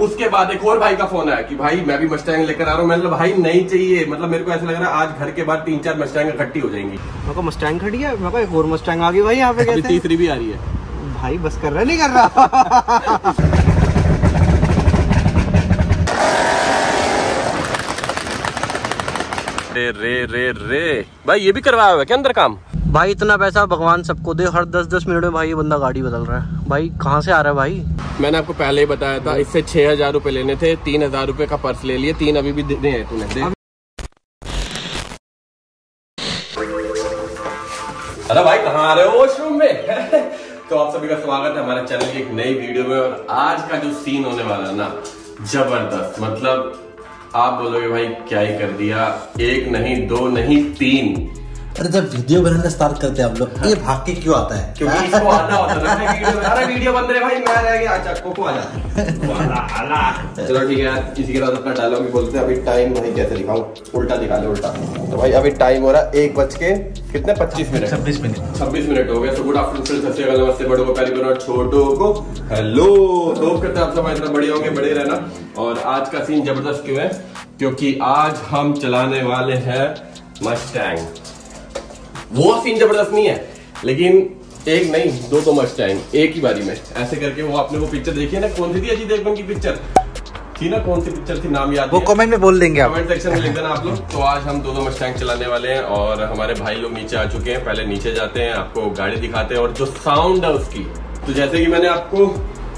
उसके बाद एक और भाई का फ़ोन आया कि भाई मैं भी मस्टैंग लेकर आ रहा हूँ। मतलब भाई नहीं चाहिए। मतलब मेरे को ऐसा लग रहा है आज घर के बाद तीन चार मस्टैंग इकट्ठी हो जाएँगी। मेरे को मस्टैंग खड़ी है मेरे को एक और मस्टैंग आ गई भाई यहाँ पे हैं तीसरी भी आ रही है। भाई बस कर रहा नहीं कर रहा। रे रे रे रे। भाई ये भी करवाया हुआ है क्या अंदर काम? भाई इतना पैसा भगवान सबको दे हर दस दस मिनट में भाई ये बंदा गाड़ी बदल रहा है। भाई कहाँ से आ रहा है भाई? मैंने आपको पहले ही बताया था इससे छह हज़ार रूपए लेने थे तीन हज़ार रूपए का पर्स ले लिए तीन अभी भी देने हैं तूने दे। अरे भाई कहाँ आ रहे हो वॉशरूम में? तो आप सभी का स्वागत है हमारे चैनल की एक नई वीडियो में और आज का जो सीन होने वाला है ना ज़बरदस्त मतलब आप बोलोगे भाई क्या ही कर दिया एक नहीं दो नहीं तीन अरे जब वीडियो बनाना स्टार्ट करते हैं हम लोग ये भाग के क्यों आता है? क्योंकि इसको आना होता था भाई वीडियो अरे वीडियो बंद रहे भाई मैं रह गया। अच्छा कोको आ जा कोको आला, आला। चलो ठीक है यार इसी के साथ अपना डायलॉग भी बोलते हैं। अभी टाइम भाई कैसे दिखाऊँ? उल्टा दिखा दे उल्टा। तो भाई अभी टाइम हो रहा है एक बज के कितने? पच्चीस मिनट। छब्बीस मिनट। छब्बीस मिनट हो गए। तो गुड आफ्टरनून फ्रेंड्स सत श्रीकाल नमस्ते बड़ों को करो और छोटों को। हेलो तो करते हैं आप सब इतना बड़े होंगे बड़े रहना। और आज का सीन ज़बरदस्त क्यों है? क्योंकि आज हम चलाने वाले हैं मस्टैंग वो सीन ज़बरदस्त नहीं है। लेकिन एक नहीं दो तो मस्ट मस्टैंग एक ही बारी में। ऐसे करके वो आपने वो पिक्चर देखी है ना? कौन सी थी अजय देवगन की पिक्चर थी ना कौन सी पिक्चर थी? नाम याद वो कमेंट में बोल देंगे आप। कमेंट सेक्शन में लिख देना आप लोग। तो आज हम दो दो मस्टैंग चलाने वाले हैं और हमारे भाई लोग नीचे आ चुके हैं। पहले नीचे जाते हैं आपको गाड़ी दिखाते हैं और जो साउंड है उसकी। तो जैसे कि मैंने आपको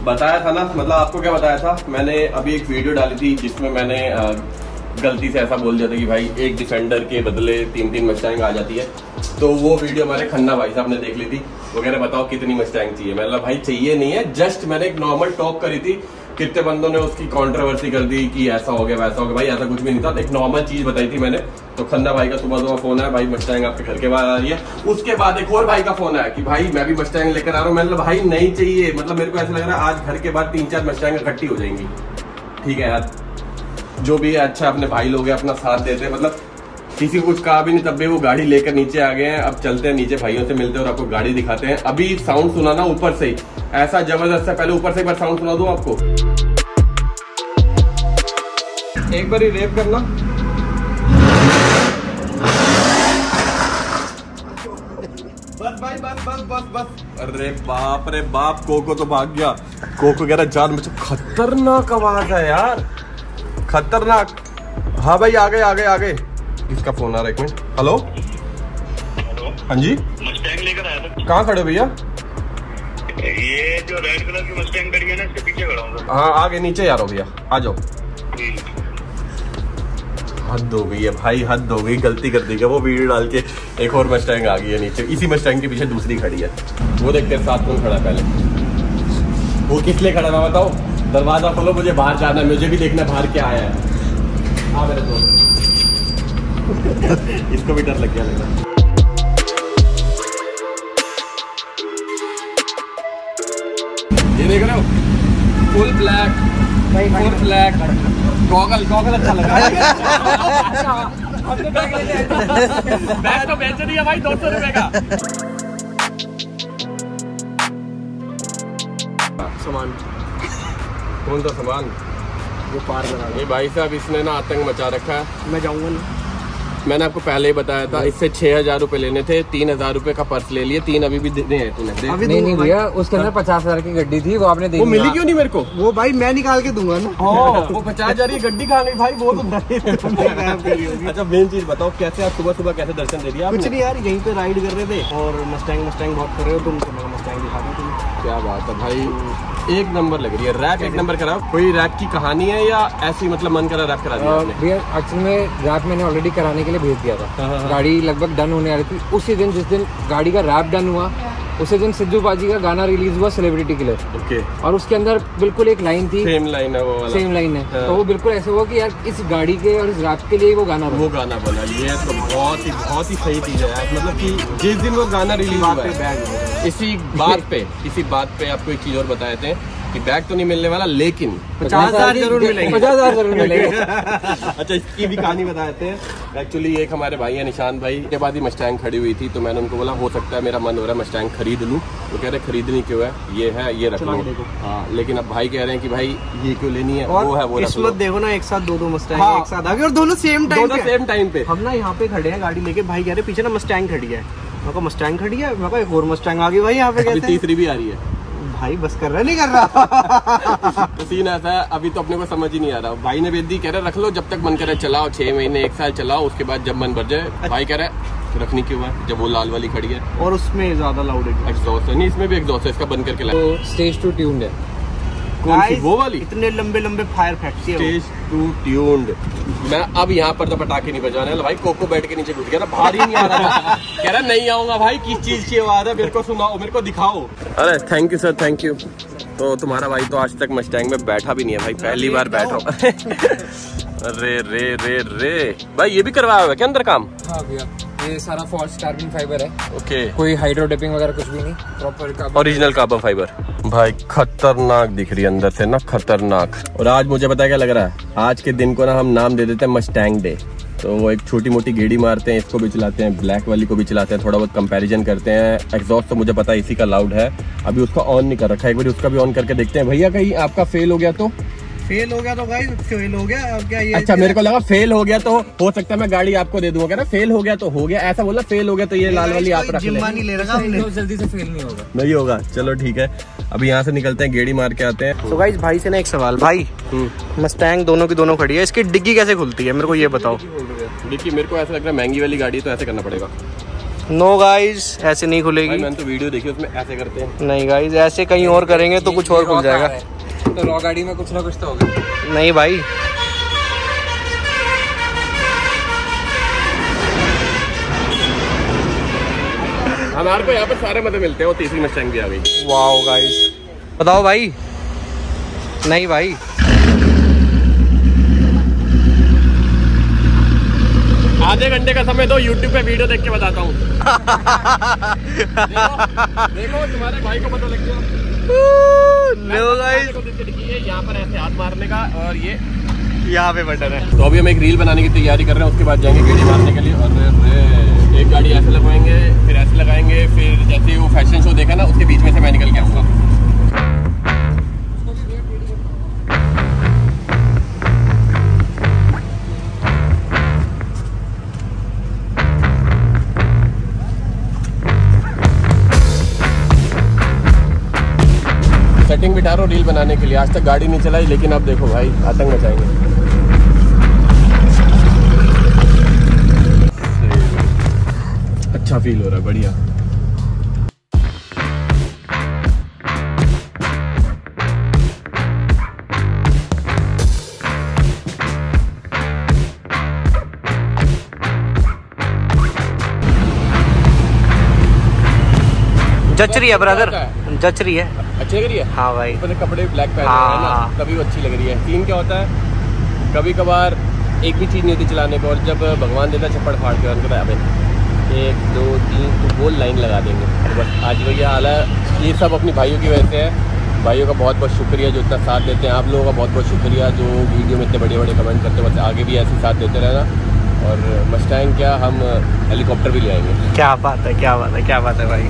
बताया था ना मतलब आपको क्या बताया था? मैंने अभी एक वीडियो डाली थी जिसमें मैंने गलती से ऐसा बोल दिया था कि भाई एक डिफेंडर के बदले तीन तीन मस्टैंग आ जाती है। तो वो वीडियो हमारे खन्ना भाई साहब ने देख ली थी। वो कह रहे, बताओ कितनी मस्टैंग चाहिए? मतलब भाई चाहिए नहीं है। जस्ट मैंने एक नॉर्मल टॉक करी थी। कितने बंदों ने उसकी कंट्रोवर्सी कर दी कि ऐसा हो गया, वैसा हो गया। भाई ऐसा कुछ भी नहीं था। एक नॉर्मल चीज़ बताई थी मैंने। तो खन्ना भाई का सुबह सुबह फ़ोन आया, भाई मस्टैंग आपके घर के बाहर आ रही है। उसके बाद एक और भाई का फ़ोन आया कि, भाई मैं भी मस्टैंग लेकर आ रहा हूँ। मैंने भाई नहीं चाहिए। मतलब मेरे को ऐसा लग रहा है, आज घर के बाद तीन चार मस्टैंग इकट्ठी हो जाएँगी। ठीक है यार। जो भी है अच्छा अपने भाई लोग अपना साथ देते हैं। मतलब किसी को कुछ कहा भी नहीं, तब भी वो गाड़ी लेकर नीचे आ गए हैं। अब चलते हैं, नीचे भाइयों से मिलते हैं और आपको गाड़ी दिखाते हैं। अभी साउंड सुना ना ऊपर से ऐसा ज़बरदस्त है, पहले ऊपर से एक बार साउंड सुना दूँ आपको? एक बार ही रेप करना। बस बस बस बस बस। अरे बाप रे बाप कोको तो भाग गया। कोको कह रहा जान खतरनाक आवाज़ है यार। खतरनाक। हाँ भाई, आ गए आ गए आ गए। किसका फ़ोन आ रहा है एक मिनट हेलो हेलो हाँ जी। मस्टैंग लेकर आया था। कहाँ खड़े भैया? ये जो रेड कलर की मस्टैंग खड़ी है ना इसके पीछे खड़ा हूँ हाँ आगे नीचे रहा हूँ भैया। आ जाओ। हद हो गई है भाई हद हो गई। गलती कर दी क्या? वो वीडियो डाल के एक और मस्टैंग आ गई है नीचे। इसी मस्टैंग के पीछे दूसरी खड़ी है। वो देखते हैं साथ कौन खड़ा पहले। वो किस लिए खड़ा है मैं बताओ दरवाज़ा खोलो मुझे बाहर जाना है। मुझे भी देखना है बाहर क्या आया है। हाँ मेरे दोस्त। इसको भी डर लग गया लग। ये देख रहे हो? Full black full black goggle goggle अच्छा लगा। बैग तो बेच दिया भाई दो सौ रुपए का। सामान। कौन सा सामान? वो पार करा ये भाई साहब इसने ना आतंक मचा रखा है। मैं जाऊँगा ना। मैंने आपको पहले ही बताया था इससे छह हज़ार रूपए लेने थे तीन हज़ार रूपए का पर्स ले लिए तीन अभी भी देने हैं तूने दे। अभी नहीं नहीं। भैया उसके अंदर पचास हज़ार की गड्डी थी वो आपने वो देखी मिली क्यों नहीं मेरे को? वो भाई मैं निकाल के दूँगा ना। वो पचास हज़ार की गड्डी खा गई भाई वो तो अच्छा मेन चीज़ बताओ कैसे आप सुबह सुबह कैसे दर्शन दे दिया कुछ नहीं यार यहीं पे राइड कर रहे थे और मस्टैंग मस्टैंग बहुत कर रहे हो तुम मस्टैंग दिखा दूँ क्या बात है भाई। एक नंबर लग रही है। रैप एक नंबर करा। कोई रैप की कहानी है या ऐसी मतलब मन करा रैप करा दिया भैया एक्चुअल में रैप मैंने ऑलरेडी कराने के लिए भेज दिया हाँ, हाँ। था गाड़ी लगभग डन होने आ रही थी। उसी दिन जिस दिन गाड़ी का रैप डन हुआ उसी दिन सिद्धू बाजी का गाना रिलीज़ हुआ सेलिब्रिटी के लिए। ओके। और उसके अंदर बिल्कुल एक लाइन थी। सेम लाइन है वो वाला। सेम लाइन है। हाँ। तो वो बिल्कुल ऐसे हुआ कि यार इस गाड़ी के और इस रात के लिए वो गाना वो गाना बना। ये तो बहुत ही बहुत ही सही चीज़ है यार। मतलब कि जिस दिन वो गाना रिलीज़ हुआ इसी बात पे इसी बात पे आपको एक चीज़ और बताए थे। कि बैग तो नहीं मिलने वाला लेकिन पचास हज़ार ज़रूर मिलेंगे। पचास हज़ार ज़रूर मिलेंगे। अच्छा इसकी भी कहानी बताते हैं। एक्चुअली एक हमारे भाई है निशान भाई। के बाद ही मस्टैंग खड़ी हुई थी तो मैंने उनको बोला हो सकता है मेरा मन हो रहा है मस्टैंग खरीद लूँ। वो कह रहे खरीदनी क्यों है? ये है ये रख लो। हाँ लेकिन अब भाई कह रहे हैं कि भाई ये क्यों लेनी है? वो है वो किस्मत देखो ना एक साथ दो दो मस्टैंग हाँ। एक साथ आ गए और दोनों सेम टाइम सेम टाइम पे। हम ना यहाँ पे खड़े हैं गाड़ी लेके। भाई कह रहे पीछे ना मस्टैंग खड़ी है। मैं मस्टैंग खड़ी है? मैं एक और मस्टैंग आ गई भाई यहाँ पे हैं तीसरी भी आ रही है। भाई बस कर रहा नहीं कर रहा। तो सीन ऐसा है अभी तो अपने को समझ ही नहीं आ रहा। भाई ने बेदी कह रहा रख लो जब तक मन करे चलाओ छह महीने एक साल चलाओ उसके बाद जब मन भर जाए भाई कह रहा रहे रखनी क्यों है? जब वो लाल वाली खड़ी है। और उसमें ज़्यादा लाउड है। एग्जॉस्ट है। नहीं इसमें भी एग्जॉस्ट है इसका बंद करके ला तो स्टेज टू ट्यून है। कौन सी? वो वाली? इतने लंबे लंबे fire factory stage two tuned मैं अब यहाँ पर तो पटाखे नहीं बजाने वाला। भाई कोको बैठ के नीचे घुस गया ना बाहर ही नहीं आ रहा। कह रहा नहीं आऊँगा भाई किस चीज़ की आवाज़ है? मेरे को सुनाओ मेरे को दिखाओ। अरे thank you sir thank you तो तुम्हारा भाई तो आज तक मस्टैंग में बैठा भी नहीं है भाई पहली बार बैठा अरे रे रे रे। भाई ये भी करवाया हुआ है क्या अंदर काम? हाँ भैया। ये सारा फॉल्स कार्बन फाइबर है। Okay okay. कोई हाइड्रो डिपिंग वगैरह कुछ भी नहीं। प्रॉपर ओरिजिनल कार्बन फाइबर भाई खतरनाक दिख रही है अंदर से ना खतरनाक। और आज मुझे पता क्या लग रहा है? आज के दिन को ना हम नाम दे देते हैं मस्टैंग डे तो वो एक छोटी मोटी गेड़ी मारते हैं इसको भी चलाते हैं ब्लैक वाली को भी चलाते हैं थोड़ा बहुत कंपैरिजन करते हैं। एग्जॉस्ट तो मुझे पता है इसी का लाउड है। अभी उसका ऑन नहीं कर रखा है एक बार उसका भी ऑन करके देखते हैं। भैया कहीं आपका फेल हो गया तो? फेल हो गया तो भाई फेल हो गया। अब क्या ये अच्छा मेरे को लगा फेल हो गया तो हो सकता है मैं गाड़ी आपको दे दूँगा ना फेल हो गया तो हो गया। ऐसा बोला फेल हो गया तो ये लाल वाली आप रख जिम्मा नहीं ले रखा हमने। जल्दी से फेल नहीं होगा। नहीं होगा। चलो ठीक है। अभी यहाँ से निकलते हैं गेड़ी मार के आते हैं। तो गाइस भाई से ना एक सवाल। भाई हम्म। मस्टैंग दोनों की दोनों खड़ी है। इसकी डिग्गी कैसे खुलती है? मेरे को ये बताओ। डिग्गी मेरे को ऐसा लग रहा है महँगी वाली गाड़ी है, तो ऐसे करना पड़ेगा। नो no गाइस ऐसे नहीं खुलेगी। मैंने तो वीडियो देखी उसमें ऐसे करते हैं। नहीं गाइस ऐसे कहीं और करेंगे तो कुछ और खुल जाएगा। तो रॉ गाड़ी में कुछ ना कुछ तो होगा नहीं भाई। हमारे को यहाँ पर सारे मज़े मिलते हैं वो तीसरी मस्टैंग भी आ गई। वाओ गाइस बताओ भाई। नहीं भाई। आधे घंटे का समय दो यूट्यूब पे वीडियो देख के बताता हूँ। देखो, देखो तुम्हारे भाई को पता लग गया। गाइस है यहाँ पर ऐसे हाथ मारने का और ये यहाँ पे बटन है। तो अभी हम एक रील बनाने की तैयारी कर रहे हैं उसके बाद जाएँगे गेड़ी मारने के लिए और एक गाड़ी ऐसे लगवाएँगे फिर ऐसे लगाएँगे फिर जैसे वो फ़ैशन शो देखा ना उसके बीच में से मैं निकल के आऊँगा। सेटिंग बिठा रहा हूँ, रील बनाने के लिए। आज तक गाड़ी नहीं चलाई, लेकिन अब देखो भाई, आतंक मचाएँगे। अच्छा फील हो रहा है, बढ़िया। जच रही है ब्रदर क्या होता जच रही है। अच्छी लग रही है? हाँ भाई। से कपड़े ब्लैक पहने हुए हैं ना हाँ। तभी वो अच्छी लग रही है। सीन क्या होता है? कभी कभार एक भी चीज़ नहीं होती चलाने को और जब भगवान देता है छप्पड़ फाड़ के उनको एक दो तीन तो गोल लाइन लगा देंगे। और बस आज हाल है ये सब अपनी भाइयों की वजह से है। भाइयों का बहुत बहुत शुक्रिया जो इतना साथ देते हैं। आप लोगों का बहुत बहुत शुक्रिया जो वीडियो में इतने बड़े बड़े कमेंट करते हैं। बस आगे भी ऐसे साथ देते रहना। और मस्टैंग क्या हम हेलीकॉप्टर भी ले आएँगे? क्या बात है क्या बात है क्या बात है भाई।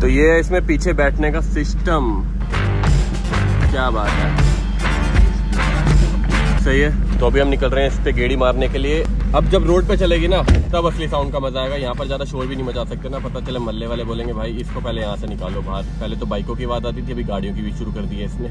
तो ये है इसमें पीछे बैठने का सिस्टम। क्या बात है। सही है। तो अभी हम निकल रहे हैं इस पे गेड़ी मारने के लिए। अब जब रोड पे चलेगी ना, तब असली साउंड का मज़ा आएगा। यहाँ पर ज़्यादा शोर भी नहीं मचा सकते ना। पता चले मल्ले वाले बोलेंगे, भाई, इसको पहले यहाँ से निकालो बाहर। पहले तो बाइकों की बात आती थी, अभी गाड़ियों की भी शुरू कर दी है इसने।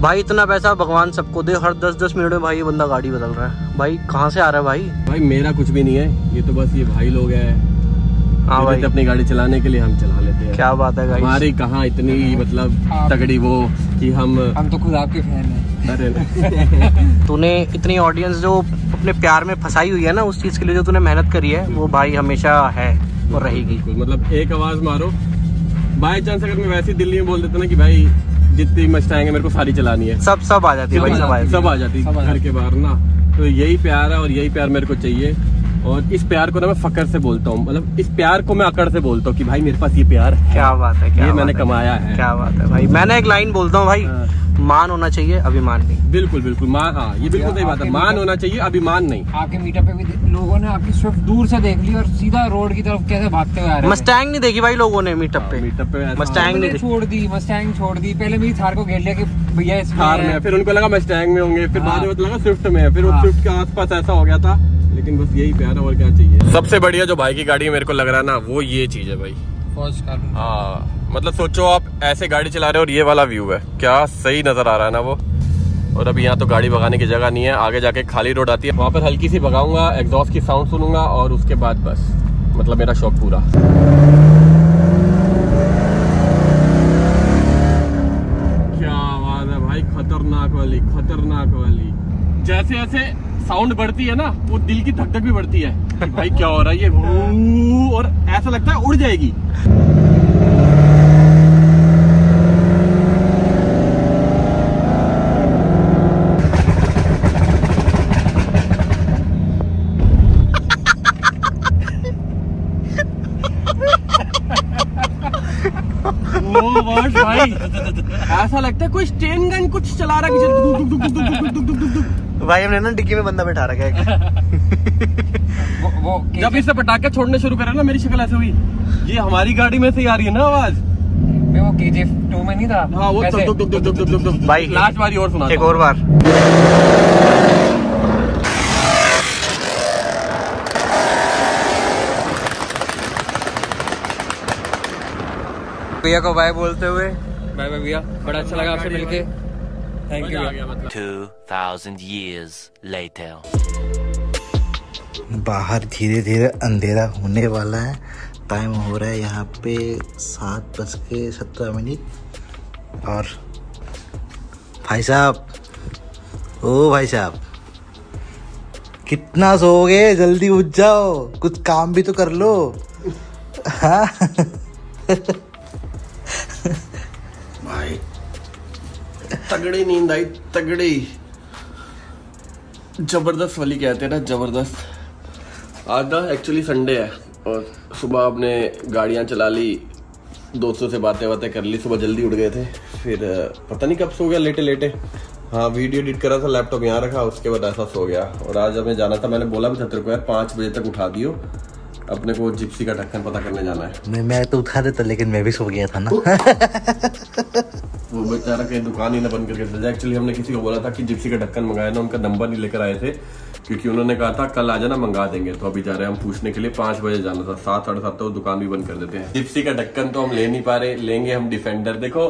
भाई इतना पैसा भगवान सबको दे। हर दस दस मिनट में भाई ये बंदा गाड़ी बदल रहा है। भाई कहाँ से आ रहा है भाई? भाई मेरा कुछ भी नहीं है। ये तो बस ये भाई लोग है। हाँ भाई। अपनी गाड़ी चलाने के लिए हम चला लेते हैं। क्या बात है गाइस हमारी कहाँ इतनी मतलब तगड़ी वो कि हम हम तो खुद आपके फ़ैन हैं। अरे तूने इतनी ऑडियंस जो अपने प्यार में फंसाई हुई है ना उस चीज़ के लिए जो तूने मेहनत करी है वो भाई हमेशा है और रहेगी। मतलब एक आवाज़ मारो। बाई चांस अगर मैं वैसे दिल्ली में बोल देता ना कि भाई जितनी मस्टैंग है मेरे को सारी चलानी है। सब सब आ जाती है सब आ जाती आ घर के बाहर ना। तो यही प्यार है और यही प्यार मेरे को चाहिए। और इस प्यार को ना मैं फकर से बोलता हूँ। मतलब इस प्यार को मैं अकड़ से बोलता हूँ कि भाई मेरे पास ये प्यार है। क्या बात है क्या ये बात मैंने है, कमाया है। क्या बात है भाई। मैंने एक लाइन बोलता हूँ भाई हाँ। मान होना चाहिए अभिमान नहीं। बिल्कुल बिल्कुल मान हाँ ये बिल्कुल सही बात है। मान होना चाहिए अभिमान नहीं। आपके मीटअप पे भी लोगों ने आपकी स्विफ्ट दूर से देख ली और सीधा रोड की तरफ़ कैसे भागते हुए आ रहे मस्टैंग नहीं देखी भाई लोगों ने मीटअप पे? मीटअप पे मस्टैंग नहीं छोड़ दी मस्टैंग छोड़ दी। पहले मेरी थार को घेर लिया कि भैया इसमें थार में फिर उनको लगा मस्टैंग में होंगे। फिर हाँ। बाद में लगा स्विफ्ट में फिर वो हाँ। स्विफ्ट के आसपास ऐसा हो गया था। लेकिन बस यही प्यार है और क्या चाहिए? सबसे बढ़िया जो भाई की गाड़ी मेरे को लग रहा है ना वो ये चीज़ है भाई। हाँ मतलब सोचो आप ऐसे गाड़ी चला रहे हो और ये वाला व्यू है। क्या सही नज़र आ रहा है ना वो? और अभी यहाँ तो गाड़ी भगाने की जगह नहीं है आगे जाके खाली रोड आती है। वहाँ पर हल्की सी भगाऊँगा एग्जॉस्ट की साउंड सुनूँगा और उसके बाद बस। मतलब मेरा शौक पूरा। क्या बात है भाई खतरनाक वाली खतरनाक वाली। जैसे जैसे साउंड बढ़ती है ना वो दिल की धक धक भी बढ़ती है भाई क्या हो रहा है ये और ऐसा लगता है उड़ जाएगी भाई ऐसा लगता है कोई स्टेन गन कुछ चला रहा है भाई हमने ना डिग्गी में बंदा बैठा रखा है वो, वो जब इसे पटाखे छोड़ने शुरू करे ना मेरी शक्ल ऐसे हुई। ये हमारी गाड़ी में से आ रही है ना आवाज़? वो में नहीं था हाँ, वो दुक दुक दुक दुक दुक दुक भाई लास्ट बारी और सुना एक और बार। भैया को बाय बोलते हुए। बाय भैया। बड़ा अच्छा लगा आपसे मिलके। थैंक यू मतलब 2,000 years later. बाहर धीरे धीरे अंधेरा होने वाला है। टाइम हो रहा है यहाँ पे सात बज के सत्रह मिनट। और भाई साहब ओ भाई साहब कितना सोओगे? जल्दी उठ जाओ। कुछ काम भी तो कर लो। हाँ। तगड़ी नींद आई, तगड़ी। ज़बरदस्त वाली कहते हैं ना, ज़बरदस्त। आज ना एक्चुअली संडे है, और सुबह आपने गाड़ियाँ चला ली, दोस्तों से बातें बातें कर ली, सुबह जल्दी उठ गए थे। फिर पता नहीं कब सो गया लेटे लेटे हाँ वीडियो एडिट करा था लैपटॉप यहाँ रखा, उसके बाद ऐसा सो गया। और आज हमें जाना था, मैंने बोला भी था तेरे को, यार, पाँच बजे तक उठा दियो। अपने को जिप्सी का ढक्कन पता करने जाना है। मैं मैं तो उठा देता लेकिन मैं भी सो गया था ना। वो बेचारा कहीं दुकान ही ना बंद करके चल जाए। एक्चुअली हमने किसी को बोला था कि जिप्सी का ढक्कन मंगाया ना उनका नंबर नहीं लेकर आए थे क्योंकि उन्होंने कहा था कल आ जाना मंगा देंगे। तो अभी जा रहे हैं हम पूछने के लिए पाँच बजे जाना था। सात साढ़े सात तो दुकान भी बंद कर देते हैं। जिप्सी का ढक्कन तो हम ले नहीं पा रहे लेंगे हम डिफेंडर। देखो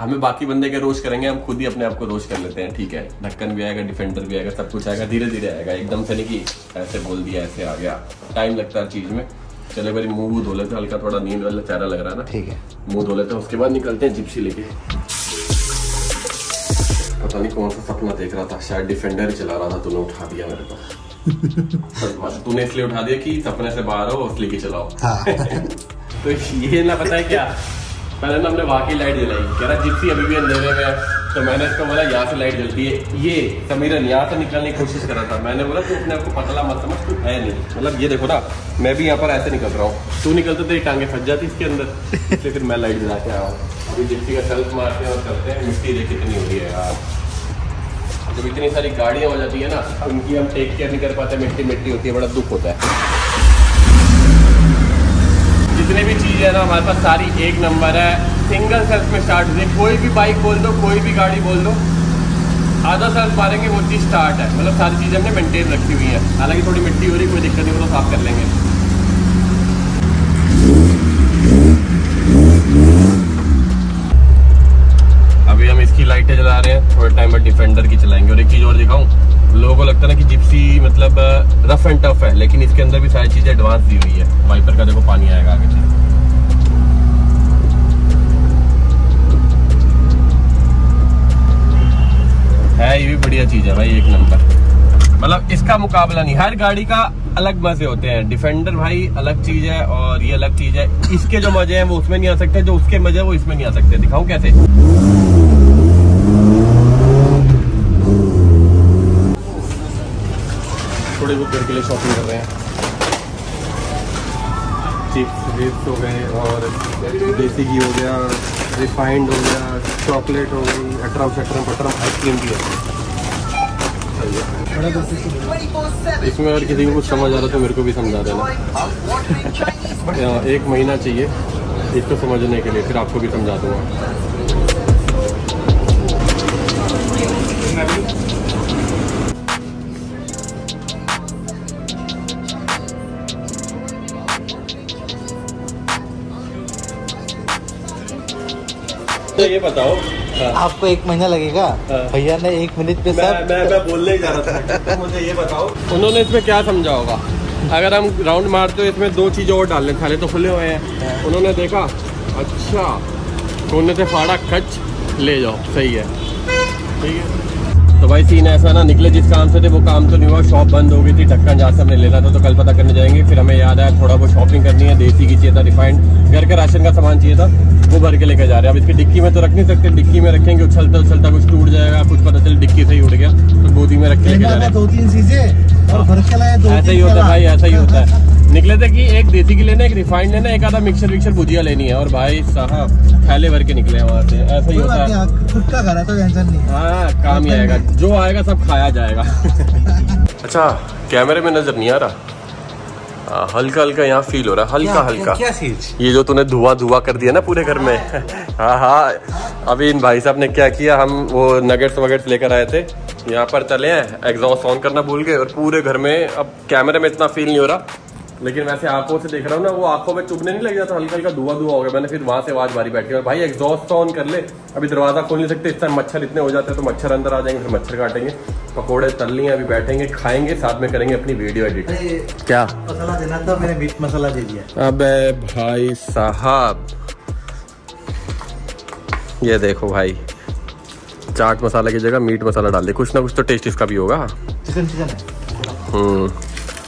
हमें बाकी बंदे के रोज करेंगे हम खुद ही अपने आप को रोज कर लेते हैं ठीक है? ढक्कन भी आएगा डिफेंडर भी आएगा सब कुछ आएगा धीरे धीरे आएगा। एकदम से नहीं कि ऐसे बोल दिया ऐसे आ गया। टाइम लगता है चीज़ में। चले बारी मुँह वूह धो लेते हैं, हल्का थोड़ा नींद वाला चेहरा लग रहा है ना? ठीक है। मुँह धो लेते हैं उसके बाद निकलते हैं जिप्सी लेके। पता नहीं कौन सा सपना देख रहा था शायद डिफेंडर ही चला रहा था तूने उठा दिया मेरे को। तूने इसलिए उठा दिया कि सपने से बाहर हो इसलिए चलाओ। तो ये ना पता है क्या? पहले ना हमने वहाँ की लाइट जलाई। कह रहा, जिप्सी अभी भी अंधेरे में है। तो मैंने इसको बोला, यहाँ से लाइट जलती है। ये समीरन, यहाँ से निकलने की कोशिश कर रहा था। मैंने बोला, तू अपने आपको पतला मत समझ, तू है नहीं। मतलब ये देखो ना, मैं भी यहाँ पर ऐसे निकल रहा हूँ। तू निकलते तेरी टांगे फंस जाती इसके अंदर। इसलिए फिर मैं लाइट जला के आया हूँ। अभी जिप्सी का सेल्फ मारते हैं और करते हैं। मिट्टी देख कितनी हो रही है यार। जब इतनी सारी गाड़ियाँ हो जाती है ना, उनकी हम टेक केयर नहीं कर पाते, मिट्टी मिट्टी होती है, बड़ा दुख होता है। जितने भी चीज़ है ना, हमारे पास सारी एक नंबर है। सिंगल सेल्फ में स्टार्ट होती है। कोई भी बाइक बोल दो, कोई भी गाड़ी बोल दो, आधा सेल्फ मारेंगे, वो चीज़ स्टार्ट है। मतलब सारी चीज़ें हमने मेंटेन रखी हुई है। हालाँकि थोड़ी मिट्टी हो रही, कोई दिक्कत नहीं हो तो साफ़ कर लेंगे। अभी हम इसकी लाइटें जला रहे हैं, थोड़े टाइम बाद डिफेंडर की चलाएँगे और एक चीज़ और दिखाऊँ लोगों को लगता है ना कि जिप्सी मतलब रफ एंड टफ है, लेकिन इसके अंदर भी सारी चीज़ें एडवांस दी हुई है। वाइपर का देखो, पानी आएगा आगे से है, ये भी बढ़िया चीज़ है भाई, एक नंबर। मतलब इसका मुकाबला नहीं, हर गाड़ी का अलग मज़े होते हैं। डिफेंडर भाई, अलग चीज़ है और ये अलग चीज़ है। इसके जो मज़े हैं, वो उसमें नहीं आ सकते, जो उसके मज़े हैं, वो इसमें नहीं आ सकते। दिखाऊँ कैसे? थोड़ी बहुत घर के लिए शॉपिंग कर रहे हैं। चिप्स विप्स हो गए और देसी घी हो गया रिफाइंड हो गया चॉकलेट हो गई अटरम शटरम पटरम आइसक्रीम भी है। इसमें अगर किसी को कुछ समझ आ रहा है तो मेरे को भी समझा देना। एक महीना चाहिए इसको समझने के लिए फिर आपको भी समझा दूँगा। तो ये बताओ। हाँ। आपको एक महीना लगेगा। हाँ। भैया ने एक मिनट पे मैं सब मैं मैं बोलने ही जा रहा था। तो मुझे ये बताओ। उन्होंने इसमें क्या समझा होगा? अगर हम राउंड मारते हो इसमें दो चीज़ें और डालने थाले तो खुले हुए हैं। उन्होंने देखा अच्छा कोने से फाड़ा खच ले जाओ सही है। ठीक है। तो भाई सीन ऐसा ना निकले जिस काम से थे वो काम तो नहीं हुआ शॉप बंद हो गई थी ढक्कन जहाँ से हमने लेना था तो कल पता करने जाएँगे। फिर हमें याद आया थोड़ा बहुत शॉपिंग करनी है देसी की चाहिए था रिफाइंड घर का राशन का सामान चाहिए था वो भर के लेकर जा रहे हैं। अब इसकी डिक्की में तो रख नहीं सकते डिक्की में रखेंगे उछलता उछलता कुछ टूट जाएगा कुछ पता चल डिक्की से ही उड़ गया तो गोदी में रख के लेके जा रहे हैं। दो तीन चीज़ें और भर के लाए ऐसा ही होता है भाई ऐसा ही होता है। निकले थे कि एक देसी की लेना एक रिफाइंड लेना एक आधा मिक्सर विक्सर भुजिया लेनी है। और भाई साहब थैले भर के निकले हैं वहाँ से। ऐसा ही होता है। खुद का घर है तो टेंशन नहीं हाँ। काम ही आएगा। जो आएगा सब खाया जाएगा। अच्छा कैमरे में नज़र नहीं आ रहा? हाँ, हल्का हल्का यहाँ फील हो रहा है। हल्का हल्का क्या ये जो तूने धुआँ धुआँ कर दिया ना पूरे घर में। हाँ। हाँ अभी इन भाई साहब ने क्या किया? हम वो नगेट्स वगेट्स लेकर आए थे। यहाँ पर चले हैं एग्जॉस्ट ऑन करना भूल गए। और पूरे घर में अब कैमरे में इतना फील नहीं हो रहा। लेकिन वैसे आँखों से देख रहा हूँ ना वो आँखों में चुभने नहीं लग जाता हल्का हल्का धुआँ धुआँ हो गया। मैंने फिर वहाँ से आवाज़ बारी बैठी और भाई एग्जॉस्ट ऑन कर ले। अभी दरवाज़ा खोल नहीं सकते इस टाइम मच्छर इतने हो जाते हैं तो मच्छर अंदर आ जाएँगे फिर मच्छर काटेंगे। पकौड़े तल लिए अभी बैठेंगे खाएँगे साथ में करेंगे अपनी वीडियो एडिट क्या? मसाला देना था मैंने मीट मसाला दे दिया। अबे भाई साहब। ये देखो भाई चाट मसाला की जगह मीट मसाला डाल दे कुछ ना कुछ तो टेस्ट इसका भी होगा। है। हम्म।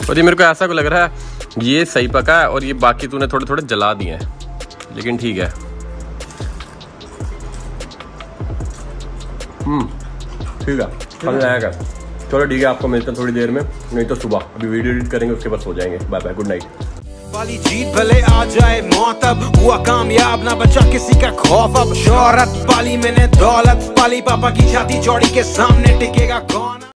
और ये मेरे को ऐसा को लग रहा है ये सही पका है और ये बाकी तूने थोड़े थोड़े जला दिए हैं। लेकिन ठीक है। हम्म ठीक है। समझ आएगा चलो ठीक है आपको मिलते हैं थोड़ी देर में। नहीं तो सुबह। अभी वीडियो एडिट करेंगे उसके बाद सो जाएँगे। बाय बाय गुड नाइट वाली जीत भले आ जाए मौत अब। हुआ कामयाब ना बचा किसी का खौफ अब। शोहरत पाली मैंने दौलत पाली। पापा की छाती चौड़ी के सामने टिकेगा कौन?